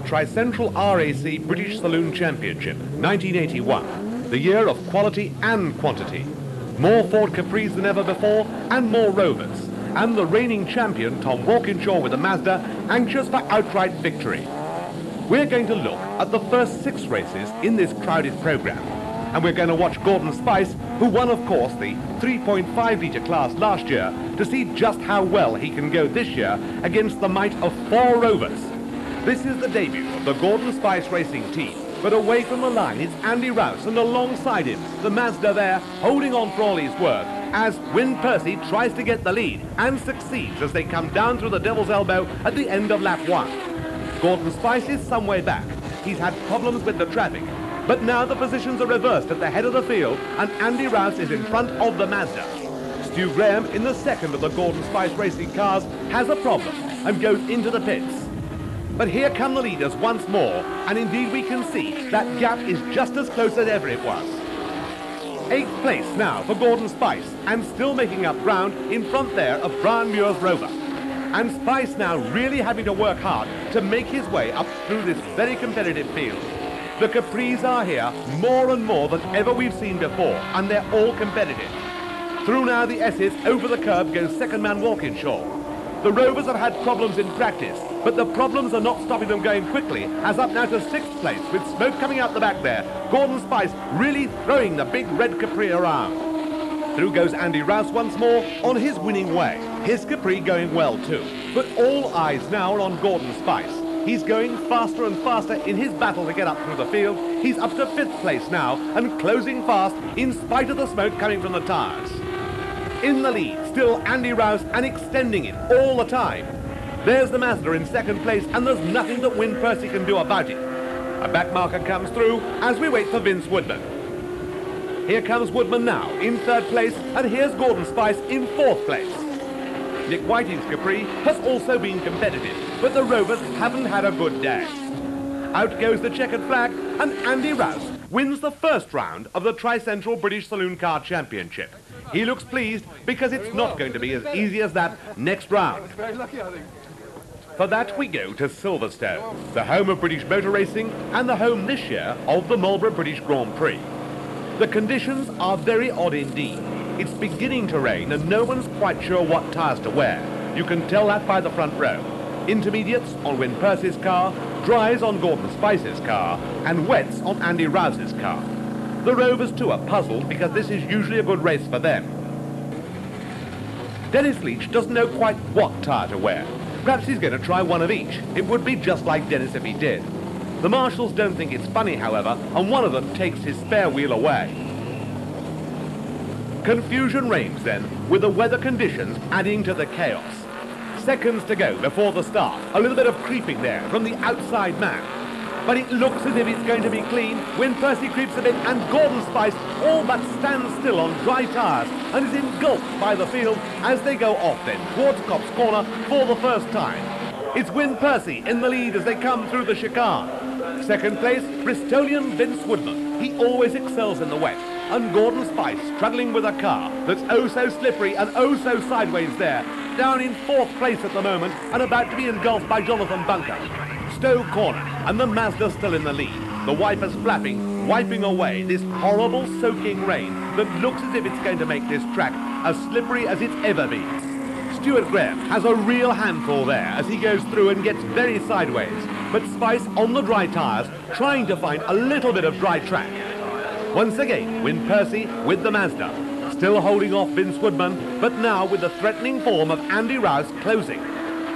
Tricentrol RAC British Saloon Championship, 1981. The year of quality and quantity. More Ford Capris than ever before, and more Rovers. And the reigning champion, Tom Walkinshaw with a Mazda, anxious for outright victory. We're going to look at the first six races in this crowded programme. And we're going to watch Gordon Spice, who won, of course, the 3.5 litre class last year, to see just how well he can go this year against the might of four Rovers. This is the debut of the Gordon Spice Racing team. But away from the line, it's Andy Rouse, and alongside him, the Mazda there, holding on for all his work, as Win Percy tries to get the lead, and succeeds as they come down through the Devil's Elbow at the end of lap one. Gordon Spice is some way back. He's had problems with the traffic, but now the positions are reversed at the head of the field, and Andy Rouse is in front of the Mazda. Stu Graham, in the second of the Gordon Spice racing cars, has a problem and goes into the pits. But here come the leaders once more, and indeed we can see that gap is just as close as ever it was. Eighth place now for Gordon Spice, and still making up ground in front there of Brian Muir's Rover. And Spice now really having to work hard to make his way up through this very competitive field. The Capris are here more and more than ever we've seen before, and they're all competitive. Through now the S's, over the curb goes second man Walkinshaw. The Rovers have had problems in practice, but the problems are not stopping them going quickly, as up now to sixth place, with smoke coming out the back there. Gordon Spice really throwing the big red Capri around. Through goes Andy Rouse once more on his winning way. His Capri going well too. But all eyes now are on Gordon Spice. He's going faster and faster in his battle to get up through the field. He's up to fifth place now and closing fast in spite of the smoke coming from the tyres in the lead, still Andy Rouse and extending it all the time. There's the Mazda in second place and there's nothing that Win Percy can do about it. A back marker comes through as we wait for Vince Woodman. Here comes Woodman now in third place and here's Gordon Spice in fourth place. Nick Whiting's Capri has also been competitive, but the Rovers haven't had a good day. Out goes the checkered flag and Andy Rouse wins the first round of the Tricentrol British Saloon Car Championship. He looks pleased because it's not going to be as easy as that next round. For that, we go to Silverstone, the home of British motor racing and the home this year of the Marlboro British Grand Prix. The conditions are very odd indeed. It's beginning to rain and no one's quite sure what tyres to wear. You can tell that by the front row. Intermediates on Win Percy's car, dries on Gordon Spice's car, and wets on Andy Rouse's car. The Rovers too are puzzled because this is usually a good race for them. Dennis Leach doesn't know quite what tyre to wear. Perhaps he's going to try one of each. It would be just like Dennis if he did. The marshals don't think it's funny, however, and one of them takes his spare wheel away. Confusion reigns then, with the weather conditions adding to the chaos. Seconds to go before the start. A little bit of creeping there from the outside man but it looks as if it's going to be clean when Percy creeps a bit and Gordon Spice all but stands still on dry tyres and is engulfed by the field as they go off then towards Copse Corner for the first time. It's Win Percy in the lead as they come through the chicane. Second place, Bristolian Vince Woodman. He always excels in the wet. And Gordon Spice struggling with a car that's oh so slippery and oh so sideways there. Down in fourth place at the moment and about to be engulfed by Jonathan Buncombe. Stowe Corner, and the Mazda still in the lead. The wipers flapping, wiping away this horrible soaking rain that looks as if it's going to make this track as slippery as it's ever been. Stuart Graham has a real handful there as he goes through and gets very sideways, but Spice on the dry tyres, trying to find a little bit of dry track. Once again, Win Percy with the Mazda, still holding off Vince Woodman, but now with the threatening form of Andy Rouse closing.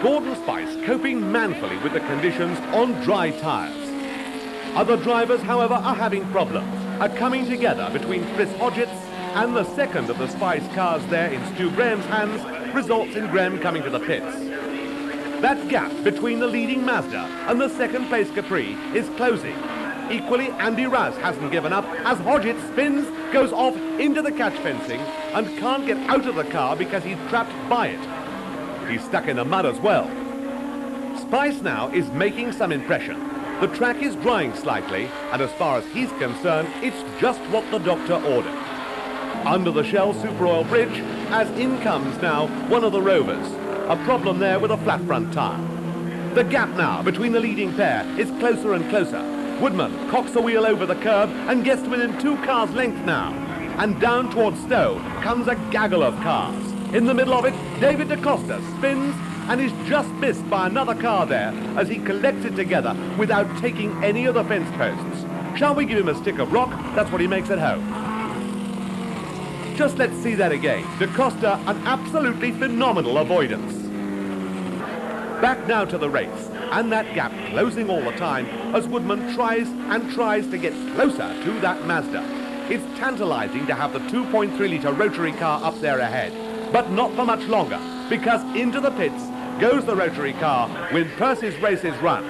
Gordon Spice coping manfully with the conditions on dry tyres. Other drivers, however, are having problems, are coming together between Chris Hodgetts and the second of the Spice cars there in Stu Graham's hands results in Graham coming to the pits. That gap between the leading Mazda and the second place Capri is closing. Equally, Andy Rouse hasn't given up as Hodgetts spins, goes off into the catch fencing and can't get out of the car because he's trapped by it. He's stuck in the mud as well. Spice now is making some impression. The track is drying slightly, and as far as he's concerned, it's just what the doctor ordered. Under the Shell Super Oil Bridge, as in comes now one of the Rovers. A problem there with a flat front tyre. The gap now between the leading pair is closer and closer. Woodman cocks a wheel over the curb and gets within two cars' length now. And down towards Stowe comes a gaggle of cars. In the middle of it, David DaCosta spins and is just missed by another car there as he collects it together without taking any of the fence posts. Shall we give him a stick of rock? That's what he makes at home. Just let's see that again. DaCosta, an absolutely phenomenal avoidance. Back now to the race, and that gap closing all the time as Woodman tries and tries to get closer to that Mazda. It's tantalizing to have the 2.3 litre rotary car up there ahead, but not for much longer, because into the pits goes the rotary car when Percy's race is run.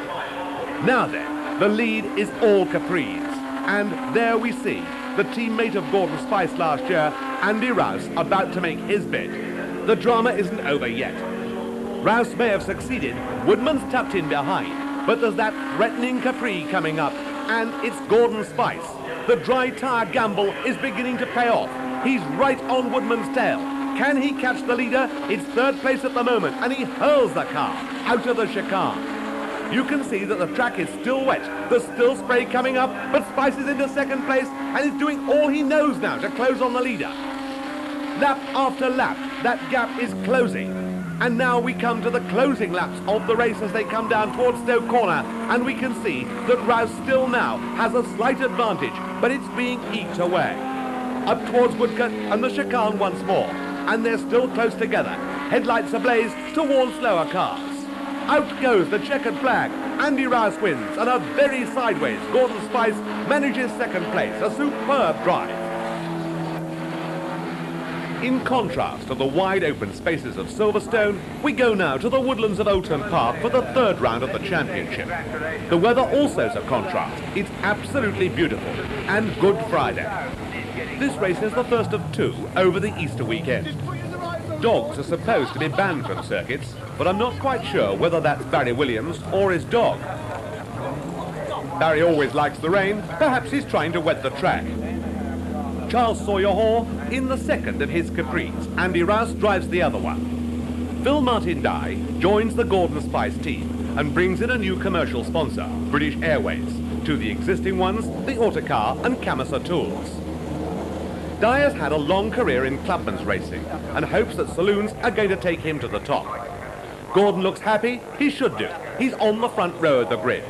Now then, the lead is all Capri's, and there we see the teammate of Gordon Spice last year, Andy Rouse, about to make his bid. The drama isn't over yet. Rouse may have succeeded, Woodman's tucked in behind, but there's that threatening Capri coming up, and it's Gordon Spice. The dry tyre gamble is beginning to pay off. He's right on Woodman's tail. Can he catch the leader? It's third place at the moment, and he hurls the car out of the chicane. You can see that the track is still wet. There's still spray coming up, but Spice is into second place and is doing all he knows now to close on the leader. Lap after lap, that gap is closing. And now we come to the closing laps of the race as they come down towards Stowe Corner, and we can see that Rouse still now has a slight advantage, but it's being eked away. Up towards Woodcote and the chicane once more, and they're still close together. Headlights ablaze to warn slower cars. Out goes the checkered flag. Andy Rouse wins, and a very sideways Gordon Spice manages second place. A superb drive. In contrast to the wide open spaces of Silverstone, we go now to the woodlands of Oulton Park for the third round of the championship. The weather also is a contrast. It's absolutely beautiful and Good Friday. This race is the first of two over the Easter weekend. Dogs are supposed to be banned from circuits, but I'm not quite sure whether that's Barry Williams or his dog. Barry always likes the rain. Perhaps he's trying to wet the track. Charles Sawyer Hall in the second of his Capris. Andy Rouse drives the other one. Phil Martin Dye joins the Gordon Spice team and brings in a new commercial sponsor, British Airways. To the existing ones, the Autocar and Camisar Tools. Dye has had a long career in clubman's racing and hopes that saloons are going to take him to the top. Gordon looks happy, he should do. He's on the front row of the grid.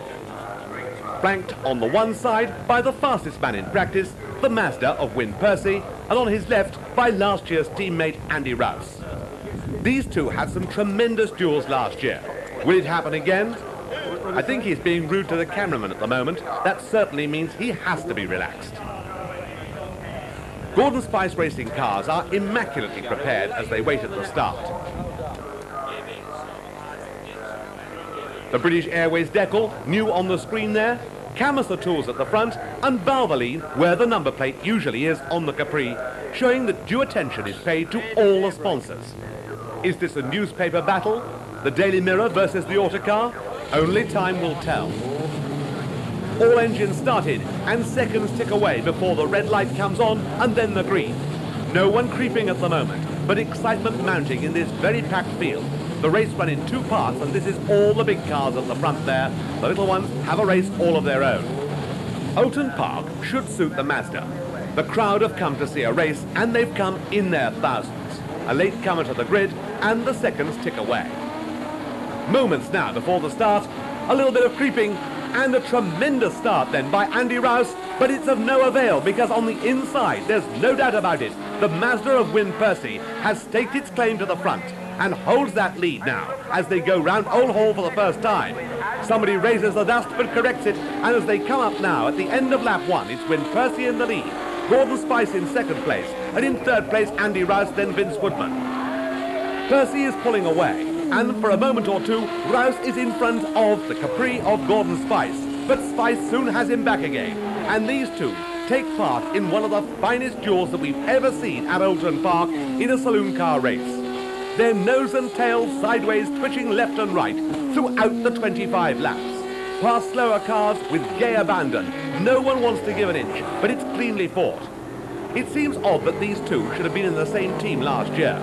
Flanked on the one side by the fastest man in practice, the Mazda of Win Percy, and on his left by last year's teammate Andy Rouse. These two had some tremendous duels last year. Will it happen again? I think he's being rude to the cameraman at the moment. That certainly means he has to be relaxed. Gordon Spice racing cars are immaculately prepared as they wait at the start. The British Airways decal, new on the screen there, Camisar tools at the front, and Valvoline, where the number plate usually is on the Capri, showing that due attention is paid to all the sponsors. Is this a newspaper battle? The Daily Mirror versus the Autocar? Only time will tell. All engines started, and seconds tick away before the red light comes on, and then the green. No one creeping at the moment, but excitement mounting in this very packed field. The race run in two parts, and this is all the big cars at the front there. The little ones have a race all of their own. Oulton Park should suit the Mazda. The crowd have come to see a race, and they've come in their thousands. A late comer to the grid, and the seconds tick away. Moments now before the start, a little bit of creeping, and a tremendous start then by Andy Rouse, but it's of no avail because on the inside, there's no doubt about it, the Mazda of Win Percy has staked its claim to the front and holds that lead now as they go round Old Hall for the first time. Somebody raises the dust but corrects it, and as they come up now at the end of lap one, it's Win Percy in the lead, Gordon Spice in second place, and in third place Andy Rouse, then Vince Woodman. Percy is pulling away, and for a moment or two, Rouse is in front of the Capri of Gordon Spice, but Spice soon has him back again, and these two take part in one of the finest duels that we've ever seen at Oulton Park in a saloon car race their nose and tail sideways twitching left and right throughout the 25 laps. Past slower cars with gay abandon. No one wants to give an inch, but it's cleanly fought. It seems odd that these two should have been in the same team last year.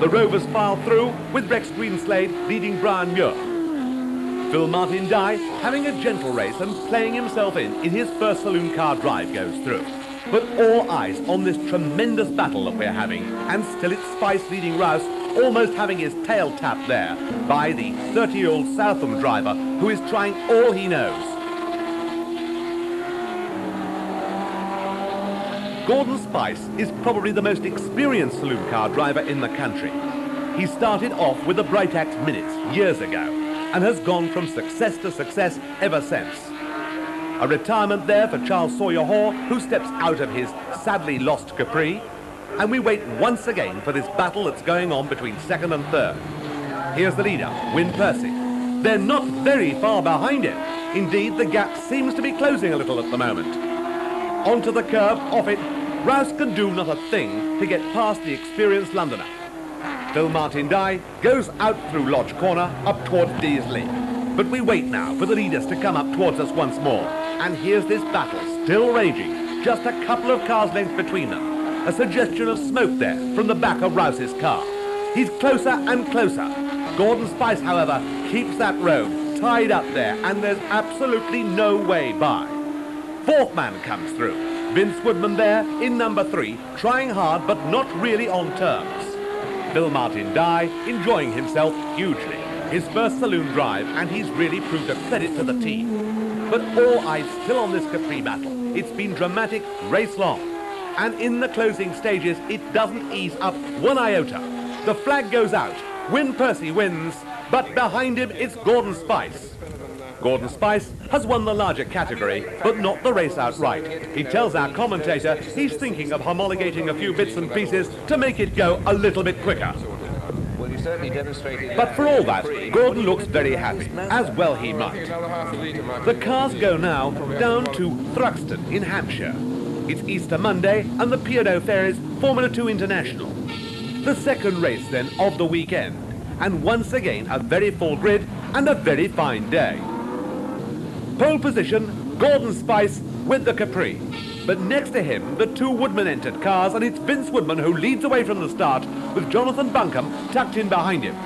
The Rovers file through with Rex Greenslade leading Brian Muir. Phil Martin Dye, having a gentle race and playing himself in in his first saloon car drive goes through. But all eyes on this tremendous battle that we're having, and still it's Spice leading Rouse, almost having his tail tapped there by the 30-year-old Southam driver who is trying all he knows. Gordon Spice is probably the most experienced saloon car driver in the country. He started off with the Britax Minutes years ago and has gone from success to success ever since. A retirement there for Charles Sawyer Hall, who steps out of his sadly lost Capri. And we wait once again for this battle that's going on between second and third. Here's the leader, Win Percy. They're not very far behind him. Indeed, the gap seems to be closing a little at the moment. Onto the curve, off it, Rouse can do not a thing to get past the experienced Londoner. Phil Martin Dye goes out through Lodge Corner up towards Deer's Leap. But we wait now for the leaders to come up towards us once more. And here's this battle still raging, just a couple of cars length between them. A suggestion of smoke there from the back of Rouse's car. He's closer and closer. Gordon Spice, however, keeps that road tied up there and there's absolutely no way by. Fourth man comes through. Vince Woodman there in number three, trying hard but not really on terms. Bill Martin Dye enjoying himself hugely. His first saloon drive and he's really proved a credit to the team. But all eyes still on this Capri battle. It's been dramatic, race long. And in the closing stages, it doesn't ease up one iota. The flag goes out. Win Percy wins, but behind him it's Gordon Spice. Gordon Spice has won the larger category, but not the race outright. He tells our commentator he's thinking of homologating a few bits and pieces to make it go a little bit quicker. But for all that, Gordon looks very happy, as well he might. The cars go now down to Thruxton in Hampshire. It's Easter Monday and the P&O Formula 2 International. The second race then of the weekend. And once again a very full grid and a very fine day. Pole position, Gordon Spice with the Capri. But next to him, the two Woodman entered cars, and it's Vince Woodman who leads away from the start, with Jonathan Buncombe tucked in behind him.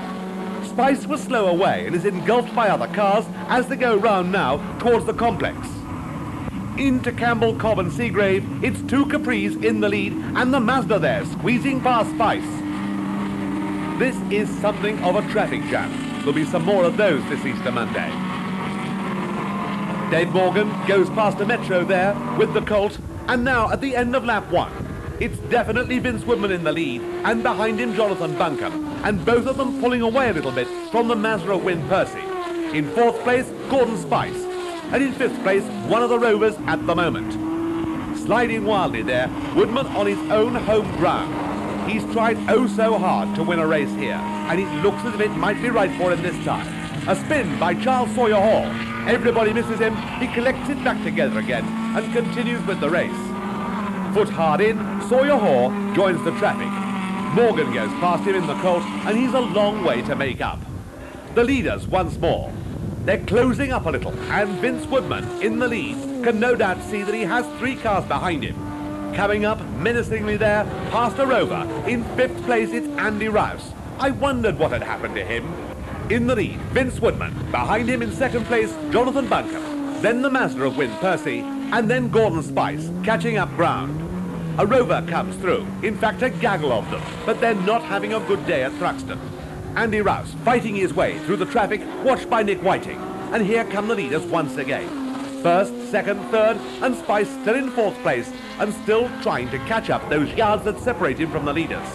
Spice was slow away and is engulfed by other cars as they go round now towards the complex. Into Campbell, Cobb and Segrave, it's two Capris in the lead and the Mazda there squeezing past Spice. This is something of a traffic jam. There'll be some more of those this Easter Monday. Dave Morgan goes past a Metro there with the Colt and now at the end of lap one, it's definitely Vince Woodman in the lead, and behind him Jonathan Buncombe, and both of them pulling away a little bit from the Mazda of Win Percy. In fourth place, Gordon Spice, and in fifth place, one of the Rovers at the moment. Sliding wildly there, Woodman on his own home ground. He's tried oh so hard to win a race here, and it looks as if it might be right for him this time. A spin by Charles Sawyer Hall. Everybody misses him. He collects it back together again and continues with the race. Foot hard in, Sawyer Hall joins the traffic. Morgan goes past him in the Colt and he's a long way to make up. The leaders once more. They're closing up a little and Vince Woodman in the lead can no doubt see that he has three cars behind him. Coming up menacingly there, past a rover. In fifth place, it's Andy Rouse. I wondered what had happened to him. In the lead, Vince Woodman. Behind him in second place, Jonathan Buncombe. Then the Mazda of Win Percy, and then Gordon Spice, catching up ground. A rover comes through, in fact a gaggle of them, but they're not having a good day at Thruxton. Andy Rouse fighting his way through the traffic, watched by Nick Whiting. And here come the leaders once again. First, second, third, and Spice still in fourth place, and still trying to catch up those yards that separate him from the leaders.